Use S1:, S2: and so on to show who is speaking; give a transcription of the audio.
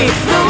S1: No.